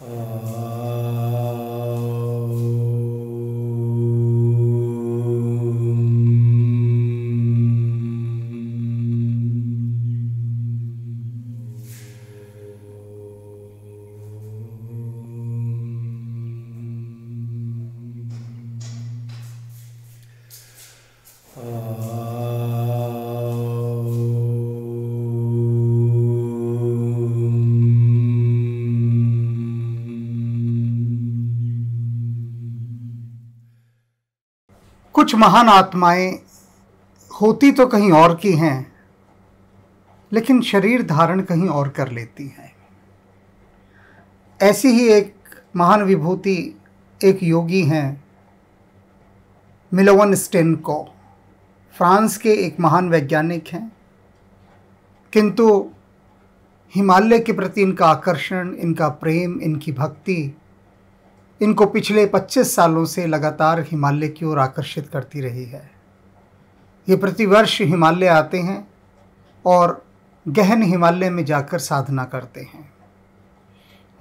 uh, कुछ महान आत्माएँ होती तो कहीं और की हैं, लेकिन शरीर धारण कहीं और कर लेती हैं। ऐसी ही एक महान विभूति, एक योगी हैं, मिलोवन स्टेनको। फ्रांस के एक महान वैज्ञानिक हैं, किंतु हिमालय के प्रति इनका आकर्षण, इनका प्रेम, इनकी भक्ति इनको पिछले 25 सालों से लगातार हिमालय की ओर आकर्षित करती रही है। ये प्रतिवर्ष हिमालय आते हैं और गहन हिमालय में जाकर साधना करते हैं।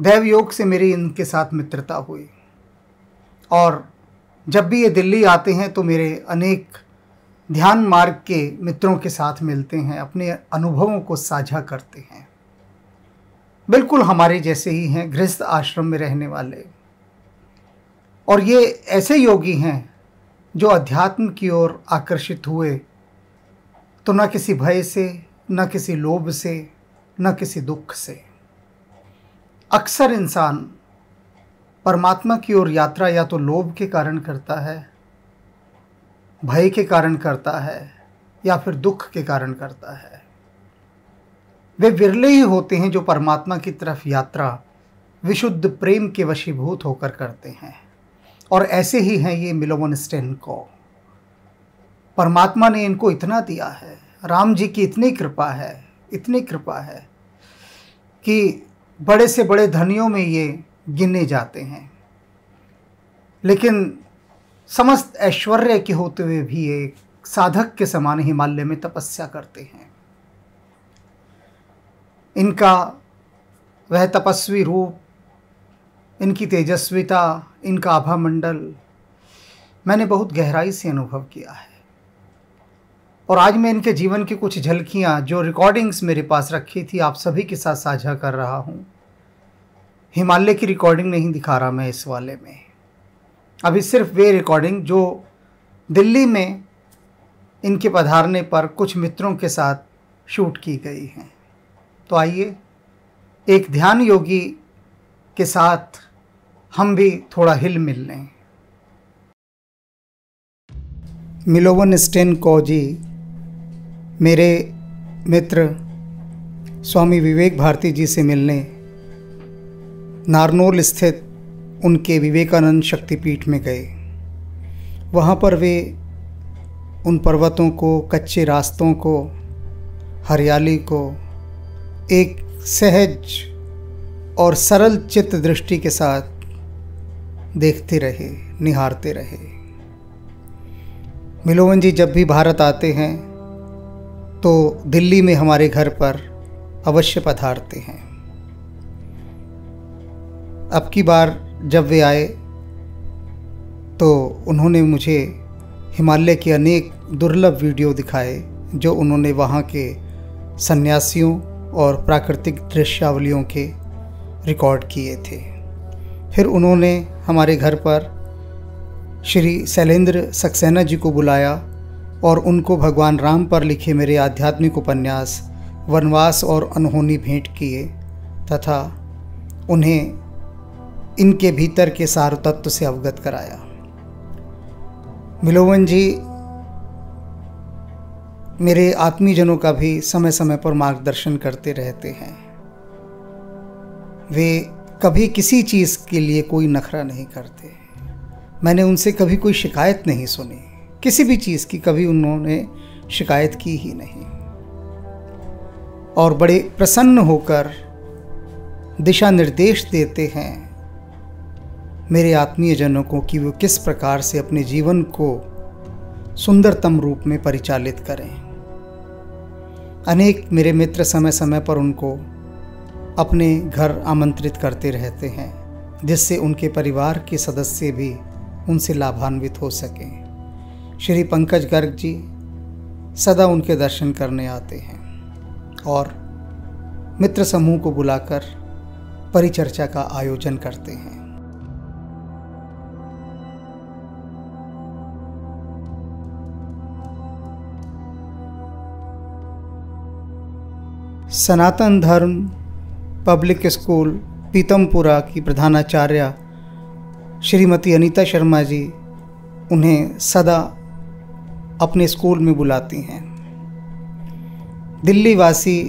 दैव योग से मेरी इनके साथ मित्रता हुई। और जब भी ये दिल्ली आते हैं तो मेरे अनेक ध्यान मार्ग के मित्रों के साथ मिलते हैं, अपने अनुभवों को साझा करते हैं। बिल्कुल हमारे जैसे ही हैं, गृहस्थ आश्रम में रहने वाले। और ये ऐसे योगी हैं जो अध्यात्म की ओर आकर्षित हुए। तो न किसी भय से, न किसी लोभ से, न किसी दुख से। अक्सर इंसान परमात्मा की ओर यात्रा या तो लोभ के कारण करता है, भय के कारण करता है, या फिर दुख के कारण करता है। वे विरले ही होते हैं जो परमात्मा की तरफ़ यात्रा, विशुद्ध प्रेम के वशीभूत होकर करते हैं। और ऐसे ही हैं ये मिलोवन स्टेन को। परमात्मा ने इनको इतना दिया है, राम जी की इतनी कृपा है, इतनी कृपा है कि बड़े से बड़े धनियों में ये गिने जाते हैं। लेकिन समस्त ऐश्वर्य के होते हुए भी एक साधक के समान हिमालय में तपस्या करते हैं। इनका वह तपस्वी रूप इनकी तेजस्विता, इनका आभा मंडल मैंने बहुत गहराई से अनुभव किया है। और आज मैं इनके जीवन की कुछ झलकियाँ जो रिकॉर्डिंग्स मेरे पास रखी थी, आप सभी के साथ साझा कर रहा हूँ। हिमालय की रिकॉर्डिंग नहीं दिखा रहा मैं इस वाले में। अभी सिर्फ़ वे रिकॉर्डिंग जो दिल्ली में इनके पधारने पर कुछ मित्रों के साथ शूट की गई हैं। तो आइए, एक ध्यान योगी के साथ हम भी थोड़ा हिल मिल लें। मिलोवन स्टेन कौजी मेरे मित्र स्वामी विवेक भारती जी से मिलने, नारनौल स्थित उनके विवेकानंद शक्तिपीठ में गए। वहाँ पर वे उन पर्वतों को, कच्चे रास्तों को, हरियाली को, एक सहज और सरल चित्त दृष्टि के साथ देखते रहे, निहारते रहे। मिलोवन जी जब भी भारत आते हैं तो दिल्ली में हमारे घर पर अवश्य पधारते हैं। अब की बार जब वे आए तो उन्होंने मुझे हिमालय के अनेक दुर्लभ वीडियो दिखाए, जो उन्होंने वहाँ के सन्यासियों और प्राकृतिक दृश्यावलियों के रिकॉर्ड किए थे। फिर उन्होंने हमारे घर पर श्री शैलेंद्र सक्सेना जी को बुलाया और उनको भगवान राम पर लिखे मेरे आध्यात्मिक उपन्यास, वनवास और अनहोनी भेंट किए तथा उन्हें इनके भीतर के सार तत्व से अवगत कराया। मिलोवन जी, मेरे आत्मीजनों का भी समय समय पर मार्गदर्शन करते रहते हैं। वे कभी किसी चीज़ के लिए कोई नखरा नहीं करते। मैंने उनसे कभी कोई शिकायत नहीं सुनी। किसी भी चीज़ की कभी उन्होंने शिकायत की ही नहीं। और बड़े प्रसन्न होकर दिशा निर्देश देते हैं, मेरे आत्मीय जनों को कि वो किस प्रकार से अपने जीवन को सुंदरतम रूप में परिचालित करें। अनेक मेरे मित्र समय समय पर उनको अपने घर आमंत्रित करते रहते हैं, जिससे उनके परिवार के सदस्य भी उनसे लाभान्वित हो सकें। श्री पंकज गर्ग जी सदा उनके दर्शन करने आते हैं और मित्र समूह को बुलाकर परिचर्चा का आयोजन करते हैं। सनातन धर्म पब्लिक स्कूल पीतमपुरा की प्रधानाचार्य श्रीमती अनीता शर्मा जी उन्हें सदा अपने स्कूल में बुलाती हैं। दिल्ली वासी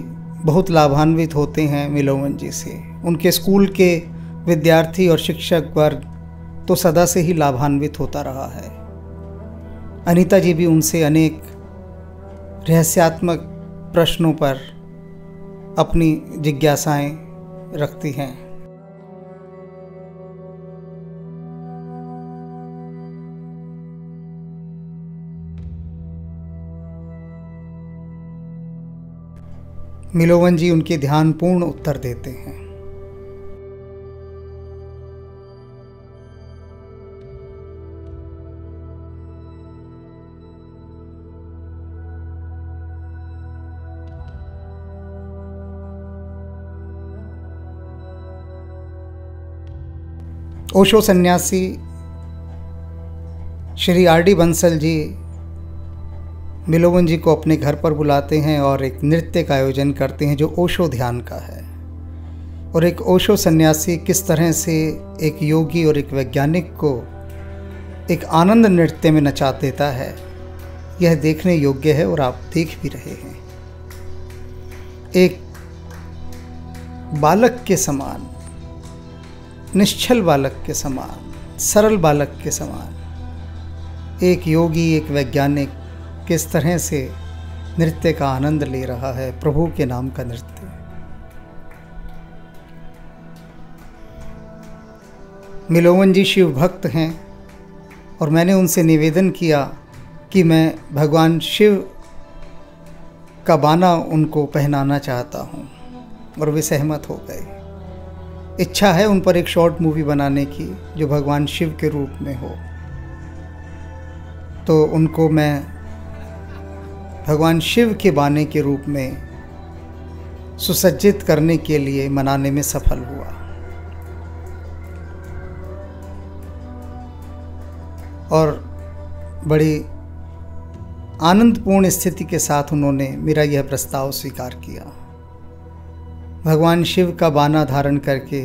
बहुत लाभान्वित होते हैं मिलोवन जी से। उनके स्कूल के विद्यार्थी और शिक्षक वर्ग तो सदा से ही लाभान्वित होता रहा है। अनीता जी भी उनसे अनेक रहस्यात्मक प्रश्नों पर अपनी जिज्ञासाएँ रखती हैं। मिलोवन जी उनके ध्यानपूर्ण उत्तर देते हैं। ओशो सन्यासी श्री आर डी बंसल जी मिलोवन जी को अपने घर पर बुलाते हैं और एक नृत्य का आयोजन करते हैं जो ओशो ध्यान का है। और एक ओशो सन्यासी किस तरह से एक योगी और एक वैज्ञानिक को एक आनंद नृत्य में नचा देता है, यह देखने योग्य है और आप देख भी रहे हैं। एक बालक के समान निश्चल बालक के समान, सरल बालक के समान। एक योगी, एक वैज्ञानिक किस तरह से नृत्य का आनंद ले रहा है, प्रभु के नाम का नृत्य। मिलोवन जी शिव भक्त हैं और मैंने उनसे निवेदन किया कि मैं भगवान शिव का बाना उनको पहनाना चाहता हूँ और वे सहमत हो गए। इच्छा है उन पर एक शॉर्ट मूवी बनाने की, जो भगवान शिव के रूप में हो। तो उनको मैं भगवान शिव के बाने के रूप में सुसज्जित करने के लिए मनाने में सफल हुआ। और बड़ी आनंदपूर्ण स्थिति के साथ उन्होंने मेरा यह प्रस्ताव स्वीकार किया। भगवान शिव का बाना धारण करके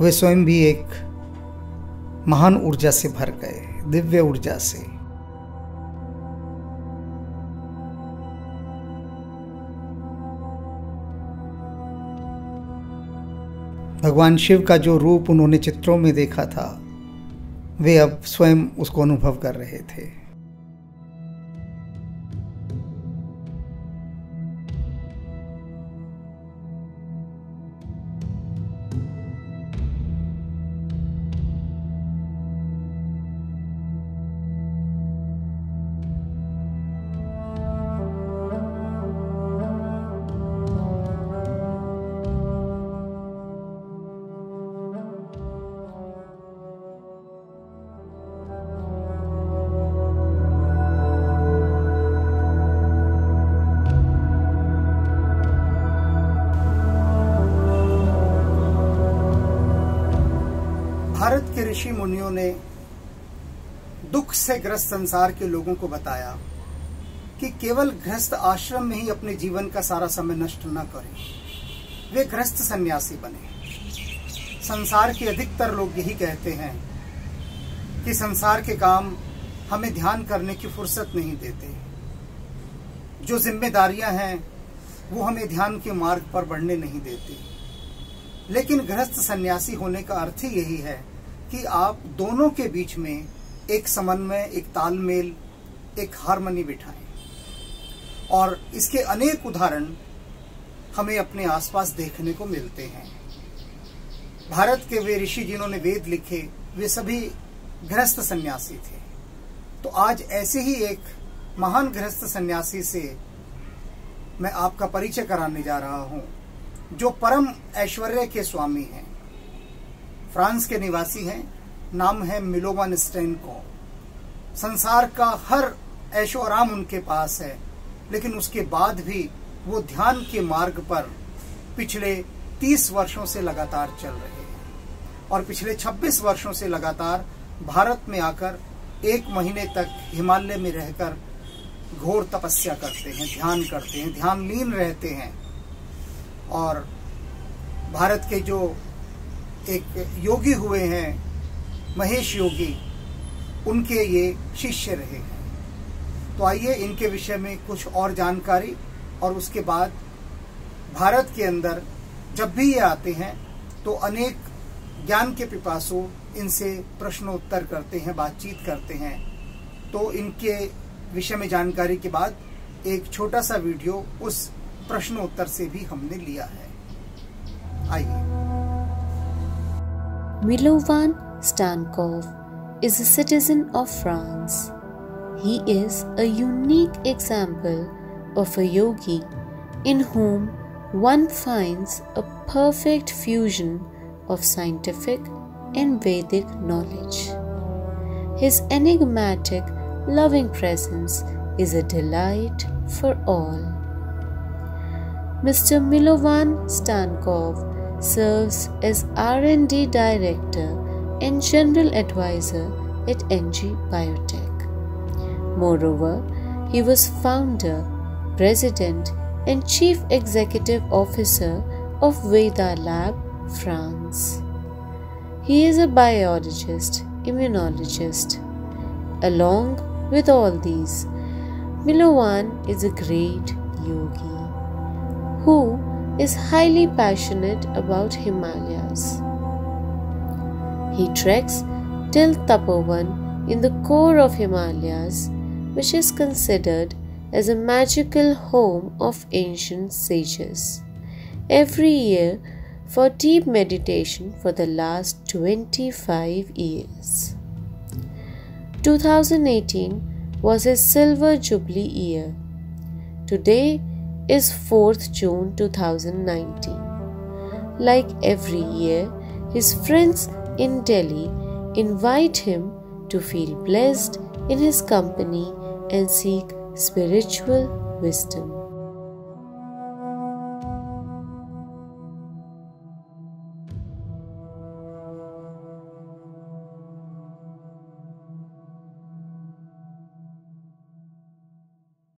वे स्वयं भी एक महान ऊर्जा से भर गए, दिव्य ऊर्जा से। भगवान शिव का जो रूप उन्होंने चित्रों में देखा था, वे अब स्वयं उसको अनुभव कर रहे थे। ऋषि मुनियों ने दुख से ग्रस्त संसार के लोगों को बताया कि केवल ग्रस्त आश्रम में ही अपने जीवन का सारा समय नष्ट न करें। वे ग्रस्त सन्यासी बने। संसार के अधिकतर लोग यही कहते हैं कि संसार के काम हमें ध्यान करने की फुर्सत नहीं देते। जो जिम्मेदारियाँ हैं, वो हमें ध्यान के मार्ग पर बढ़ने नहीं देती। लेकिन गृहस्थ सन्यासी होने का अर्थ ही यही है कि आप दोनों के बीच में एक समन्वय, एक तालमेल, एक हारमोनी बिठाएँ। और इसके अनेक उदाहरण हमें अपने आसपास देखने को मिलते हैं। भारत के वे ऋषि जिन्होंने वेद लिखे, वे सभी गृहस्थ सन्यासी थे। तो आज ऐसे ही एक महान गृहस्थ सन्यासी से मैं आपका परिचय कराने जा रहा हूँ, जो परम ऐश्वर्य के स्वामी हैं। फ्रांस के निवासी हैं। नाम है मिलोवन स्टेनको। संसार का हर ऐशो आराम उनके पास है, लेकिन उसके बाद भी वो ध्यान के मार्ग पर पिछले 30 वर्षों से लगातार चल रहे हैं। और पिछले 26 वर्षों से लगातार भारत में आकर एक महीने तक हिमालय में रहकर घोर तपस्या करते हैं, ध्यान करते हैं ध्यान लीन रहते हैं। और भारत के जो एक योगी हुए हैं, महेश योगी, उनके ये शिष्य रहे हैं। तो आइए इनके विषय में कुछ और जानकारी और उसके बाद भारत के अंदर जब भी ये आते हैं तो अनेक ज्ञान के पिपासु इनसे प्रश्नोत्तर करते हैं, बातचीत करते हैं। तो इनके विषय में जानकारी के बाद एक छोटा सा वीडियो उस प्रश्नोत्तर से भी हमने लिया है। आइए। Milovan Stankov is a citizen of France. He is a unique example of a yogi in whom one finds a perfect fusion of scientific and Vedic knowledge. His enigmatic, loving presence is a delight for all. Mr. Milovan Stankov serves as R&D Director and General Advisor at NG Biotech. Moreover, he was founder, president, and chief executive officer of Veda Lab, France. He is a biologist, immunologist. Along with all these, Milovan is a great yogi who is highly passionate about Himalayas. He treks till Tapovan in the core of Himalayas which is considered as a magical home of ancient sages. Every year for deep meditation for the last 25 years. 2018 was his silver jubilee year. Today is 4th June 2019. Like every year, his friends in Delhi invite him to feel blessed in his company and seek spiritual wisdom.